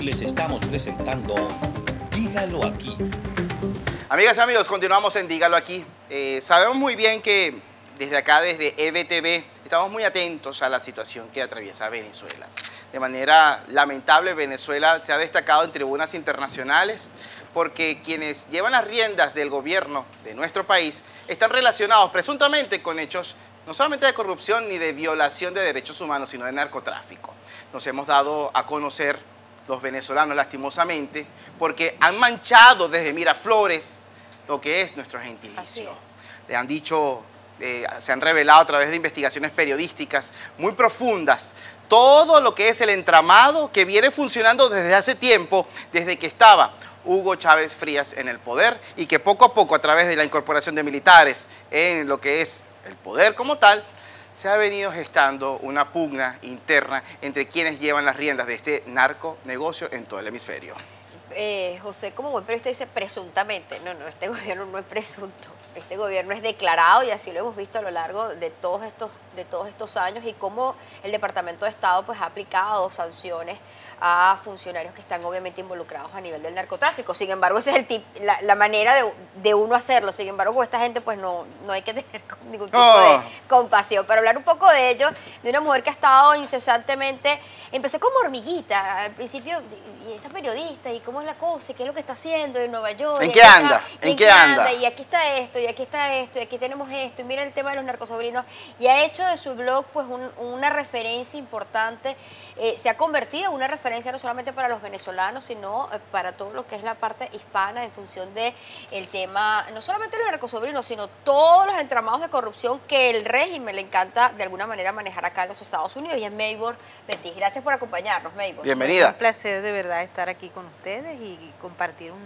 Les estamos presentando Dígalo aquí. Amigas y amigos, continuamos en Dígalo aquí. Eh, sabemos muy bien que desde acá, desde EBTV, estamos muy atentos a la situación que atraviesa Venezuela. De manera lamentable, Venezuela se ha destacado en tribunas internacionales porque quienes llevan las riendas del gobierno de nuestro país están relacionados presuntamente con hechos no solamente de corrupción ni de violación de derechos humanos, sino de narcotráfico. Nos hemos dado a conocer los venezolanos lastimosamente porque han manchado desde Miraflores lo que es nuestro gentilicio. Le han dicho, eh, se han revelado a través de investigaciones periodísticas muy profundas todo lo que es el entramado que viene funcionando desde hace tiempo, desde que estaba Hugo Chávez Frías en el poder y que poco a poco a través de la incorporación de militares en lo que es el poder como tal, se ha venido gestando una pugna interna entre quienes llevan las riendas de este narco negocio en todo el hemisferio. Eh, José, como buen periodista, dice presuntamente. No, no, este gobierno no es presunto. Este gobierno es declarado y así lo hemos visto a lo largo de todos estos, de todos estos años y cómo el Departamento de Estado pues, ha aplicado sanciones a funcionarios que están obviamente involucrados a nivel del narcotráfico. Sin embargo, esa es el tip, la, manera de, uno hacerlo. Sin embargo, con esta gente pues no, no hay que tener ningún tipo de compasión. Para hablar un poco de ello, de una mujer que ha estado incesantemente, empezó como hormiguita al principio, y esta periodista, y cómo es la cosa, y qué es lo que está haciendo en Nueva York. ¿En qué anda? ¿En, qué anda? Y aquí está esto, y aquí está esto, y aquí tenemos esto, y mira el tema de los narcosobrinos. Y ha hecho de su blog pues una referencia importante, eh, se ha convertido en una referencia no solamente para los venezolanos, sino eh, para todo lo que es la parte hispana en función de el tema, no solamente los narcosobrinos, sino todos los entramados de corrupción que el régimen le encanta de alguna manera manejar acá en los Estados Unidos y en Maybor Betis. Gracias por acompañarnos, Maybor. Bienvenida. Es un placer de verdad estar aquí con ustedes y compartir un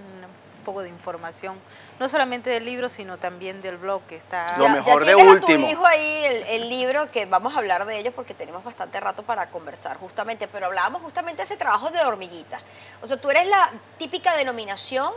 poco de información, no solamente del libro, sino también del blog que está... Lo mejor de último. dijo ahí el, libro, que vamos a hablar de ello porque tenemos bastante rato para conversar justamente, pero hablábamos justamente de ese trabajo de hormiguita. O sea, tú eres la típica denominación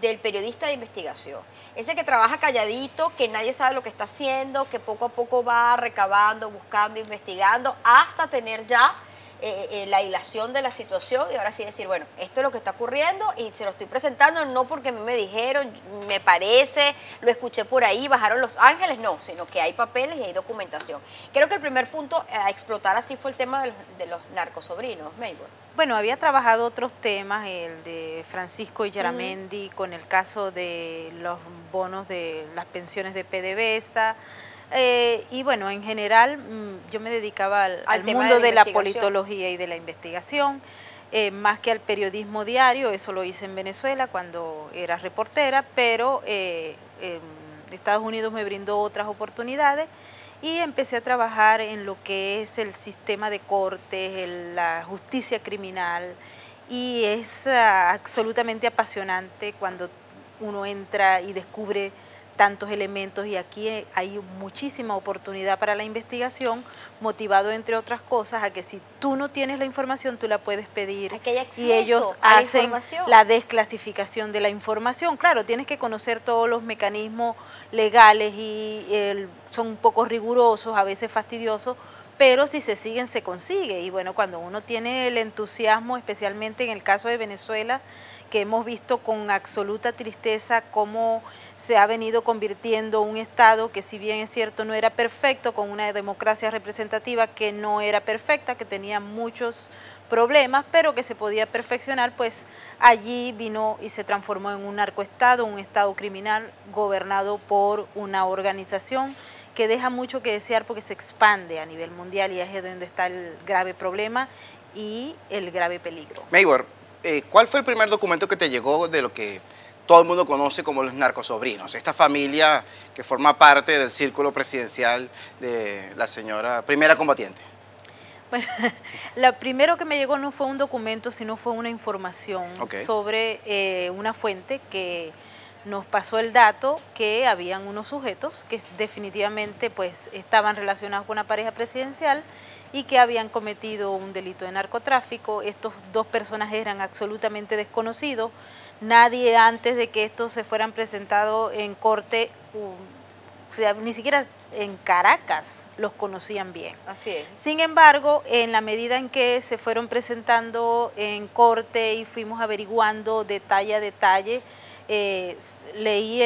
del periodista de investigación. Ese que trabaja calladito, que nadie sabe lo que está haciendo, que poco a poco va recabando, buscando, investigando, hasta tener ya eh, eh, la hilación de la situación y ahora sí decir, bueno, esto es lo que está ocurriendo y se lo estoy presentando no porque a mí me dijeron, me parece, lo escuché por ahí, bajaron los ángeles, no, sino que hay papeles y hay documentación. Creo que el primer punto a explotar así fue el tema de los, de los narcosobrinos, Maybor. Bueno, había trabajado otros temas, el de Francisco y Yaramendi, con el caso de los bonos de las pensiones de PDVSA, eh, y bueno, en general mm, yo me dedicaba al, mundo de la, politología y de la investigación, eh, más que al periodismo diario, eso lo hice en Venezuela cuando era reportera, pero eh, Estados Unidos me brindó otras oportunidades y empecé a trabajar en lo que es el sistema de cortes, la justicia criminal y es ah, absolutamente apasionante cuando uno entra y descubre tantos elementos y aquí hay muchísima oportunidad para la investigación, motivado entre otras cosas a que si tú no tienes la información, tú la puedes pedir y ellos hacen la, desclasificación de la información. Claro, tienes que conocer todos los mecanismos legales y son un poco rigurosos, a veces fastidiosos, pero si se siguen se consigue. Y bueno, cuando uno tiene el entusiasmo, especialmente en el caso de Venezuela, que hemos visto con absoluta tristeza cómo se ha venido convirtiendo un Estado que si bien es cierto no era perfecto, con una democracia representativa que no era perfecta, que tenía muchos problemas, pero que se podía perfeccionar, pues allí vino y se transformó en un narcoestado, un Estado criminal gobernado por una organización que deja mucho que desear porque se expande a nivel mundial y es donde está el grave problema y el grave peligro. Maybor, eh, ¿cuál fue el primer documento que te llegó de lo que todo el mundo conoce como los narcosobrinos? Esta familia que forma parte del círculo presidencial de la señora primera combatiente. Bueno, lo primero que me llegó no fue un documento, sino fue una información sobre eh, una fuente que nos pasó el dato que habían unos sujetos que definitivamente pues estaban relacionados con una pareja presidencial y que habían cometido un delito de narcotráfico. Estos dos personajes eran absolutamente desconocidos. Nadie antes de que estos se fueran presentados en corte, o sea, ni siquiera en Caracas los conocían bien. Así es. Sin embargo, en la medida en que se fueron presentando en corte y fuimos averiguando detalle a detalle, eh, leí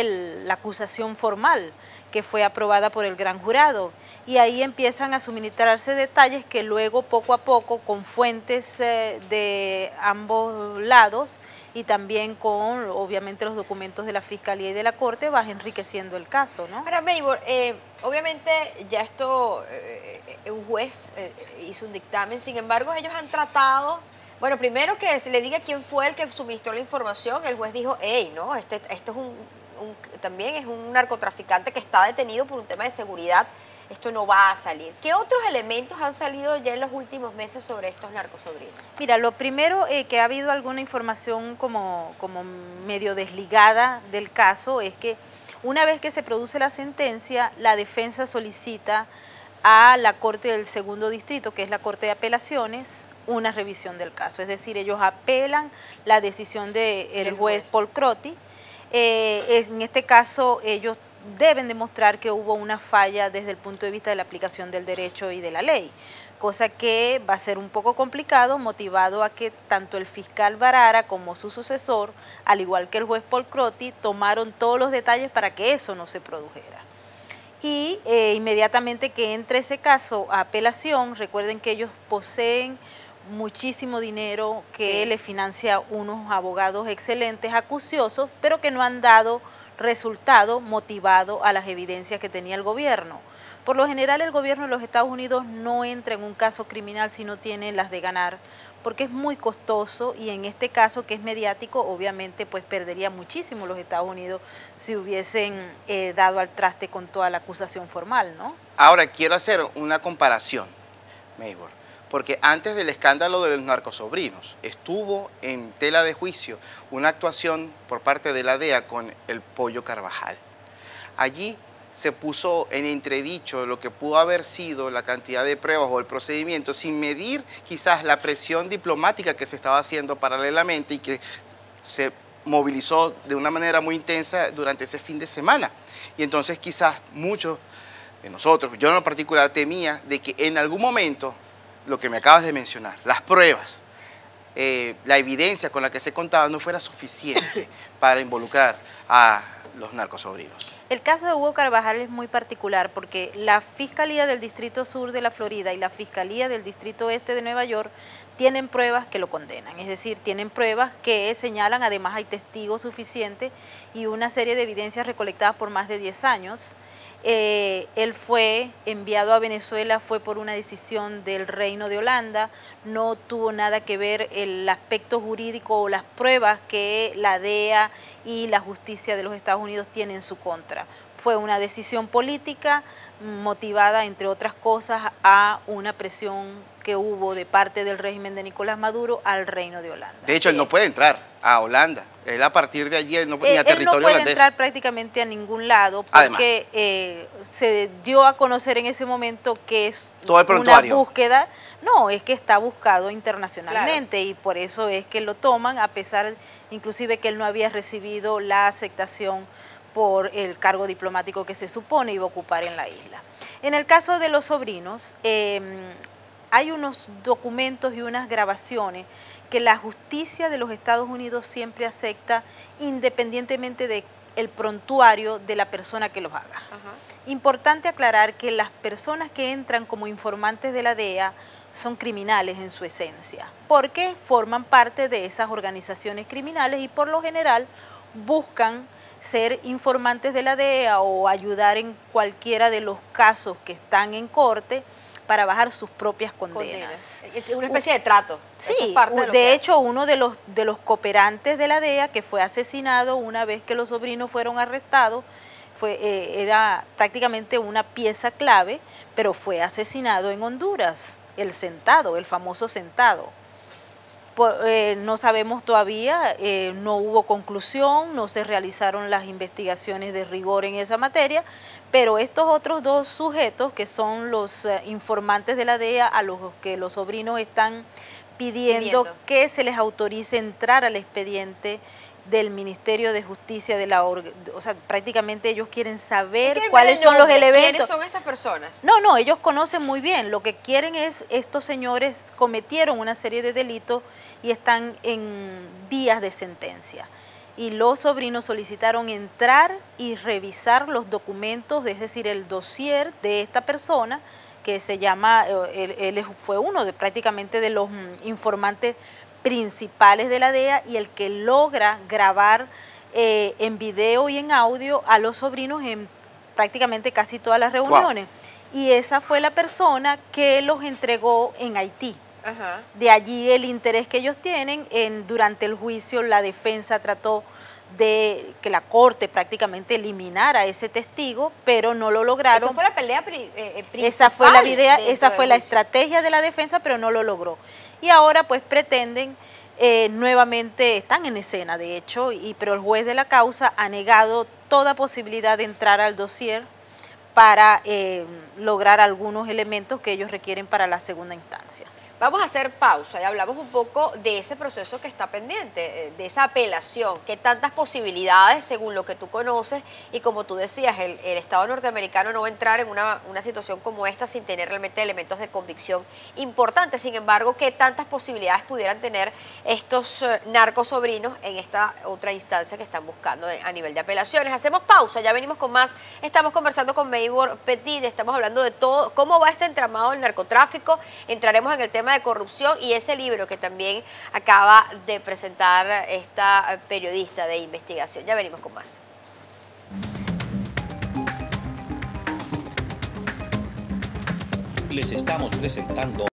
la acusación formal que fue aprobada por el gran jurado y ahí empiezan a suministrarse detalles que luego poco a poco con fuentes eh, de ambos lados y también con obviamente los documentos de la Fiscalía y de la Corte vas enriqueciendo el caso, ¿no? Ahora, Maybor, eh, obviamente ya esto, un juez hizo un dictamen, sin embargo ellos han tratado, bueno, primero que se le diga quién fue el que suministró la información, el juez dijo, hey, no, este, esto es un, también es un narcotraficante que está detenido por un tema de seguridad esto no va a salir. ¿Qué otros elementos han salido ya en los últimos meses sobre estos narcosobrinos? Mira, lo primero eh, que ha habido alguna información como, como medio desligada del caso es que una vez que se produce la sentencia, la defensa solicita a la Corte del Segundo Distrito, que es la Corte de Apelaciones, una revisión del caso. Es decir, ellos apelan la decisión del juez, Paul Croti. Eh, en este caso, ellos deben demostrar que hubo una falla desde el punto de vista de la aplicación del derecho y de la ley, cosa que va a ser un poco complicado, motivado a que tanto el fiscal Barara como su sucesor, al igual que el juez Paul Croti, tomaron todos los detalles para que eso no se produjera. Y eh, inmediatamente que entre ese caso a apelación, recuerden que ellos poseen muchísimo dinero que le financia unos abogados excelentes, acuciosos, pero que no han dado resultado motivado a las evidencias que tenía el gobierno. Por lo general el gobierno de los Estados Unidos no entra en un caso criminal si no tiene las de ganar, porque es muy costoso y en este caso que es mediático, obviamente pues perdería muchísimo los Estados Unidos si hubiesen eh, dado al traste con toda la acusación formal, ¿no? Ahora quiero hacer una comparación, Maybor porque antes del escándalo de los narcosobrinos estuvo en tela de juicio una actuación por parte de la DEA con el Pollo Carvajal. Allí se puso en entredicho lo que pudo haber sido la cantidad de pruebas o el procedimiento sin medir quizás la presión diplomática que se estaba haciendo paralelamente y que se movilizó de una manera muy intensa durante ese fin de semana. Y entonces quizás muchos de nosotros, yo en lo particular temía de que en algún momento lo que me acabas de mencionar, las pruebas, eh, la evidencia con la que se contaba no fuera suficiente para involucrar a los narcosobrinos. El caso de Hugo Carvajal es muy particular porque la Fiscalía del Distrito Sur de la Florida y la Fiscalía del Distrito Este de Nueva York tienen pruebas que lo condenan, es decir, tienen pruebas que señalan, además hay testigos suficientes y una serie de evidencias recolectadas por más de 10 años eh, él fue enviado a Venezuela, fue por una decisión del Reino de Holanda, no tuvo nada que ver el aspecto jurídico o las pruebas que la DEA y la justicia de los Estados Unidos tienen en su contra. Fue una decisión política motivada, entre otras cosas, a una presión que hubo de parte del régimen de Nicolás Maduro al Reino de Holanda. De hecho, él no puede entrar a Holanda él a partir de allí no, ni a eh, territorio él no puede entrar prácticamente a ningún lado porque eh, se dio a conocer en ese momento que es una búsqueda. No, es que está buscado internacionalmente y por eso es que lo toman a pesar inclusive que él no había recibido la aceptación por el cargo diplomático que se supone iba a ocupar en la isla. En el caso de los sobrinos, em, hay unos documentos y unas grabaciones que la justicia de los Estados Unidos siempre acepta independientemente de el prontuario de la persona que los haga. Importante aclarar que las personas que entran como informantes de la DEA son criminales en su esencia, porque forman parte de esas organizaciones criminales y por lo general buscan ser informantes de la DEA o ayudar en cualquiera de los casos que están en corte para bajar sus propias condenas. Una especie de trato. Sí, de, hecho uno de los, de los cooperantes de la DEA que fue asesinado una vez que los sobrinos fueron arrestados, fue, eh, era prácticamente una pieza clave, pero fue asesinado en Honduras, el sentado, el famoso sentado. Eh, no sabemos todavía, eh, no hubo conclusión, no se realizaron las investigaciones de rigor en esa materia, pero estos otros dos sujetos, que son los eh, informantes de la DEA, a los que los sobrinos están pidiendo, que se les autorice entrar al expediente del Ministerio de Justicia, de la o sea, prácticamente ellos quieren saber ¿Quieren cuáles son los elementos. ¿Quiénes son esas personas? No, no, ellos conocen muy bien. Lo que quieren es, estos señores cometieron una serie de delitos y están en vías de sentencia. Y los sobrinos solicitaron entrar y revisar los documentos, es decir, el dossier de esta persona, que se llama, eh, él, él fue uno de prácticamente de los mm, informantes principales de la DEA y el que logra grabar eh, en video y en audio a los sobrinos en prácticamente casi todas las reuniones. Y esa fue la persona que los entregó en Haití. De allí el interés que ellos tienen. En, durante el juicio la defensa trató de que la corte prácticamente eliminara ese testigo, pero no lo lograron. Esa fue la pelea principal. Eh, eh, esa fue la idea, esa fue la estrategia de la defensa, pero no lo logró. Y ahora pues pretenden eh, nuevamente, están en escena de hecho, y, pero el juez de la causa ha negado toda posibilidad de entrar al dossier para lograr algunos elementos que ellos requieren para la segunda instancia. Vamos a hacer pausa y hablamos un poco de ese proceso que está pendiente, eh, de esa apelación, qué tantas posibilidades según lo que tú conoces y como tú decías, el, Estado norteamericano no va a entrar en una, situación como esta sin tener realmente elementos de convicción importantes. Sin embargo, qué tantas posibilidades pudieran tener estos eh, narcos sobrinos en esta otra instancia que están buscando a nivel de apelaciones. Hacemos pausa, ya venimos con más. Estamos conversando con Maybor Petit, estamos hablando de todo, cómo va ese entramado del narcotráfico. Entraremos en el tema de corrupción y ese libro que también acaba de presentar esta periodista de investigación. Ya venimos con más. Les estamos presentando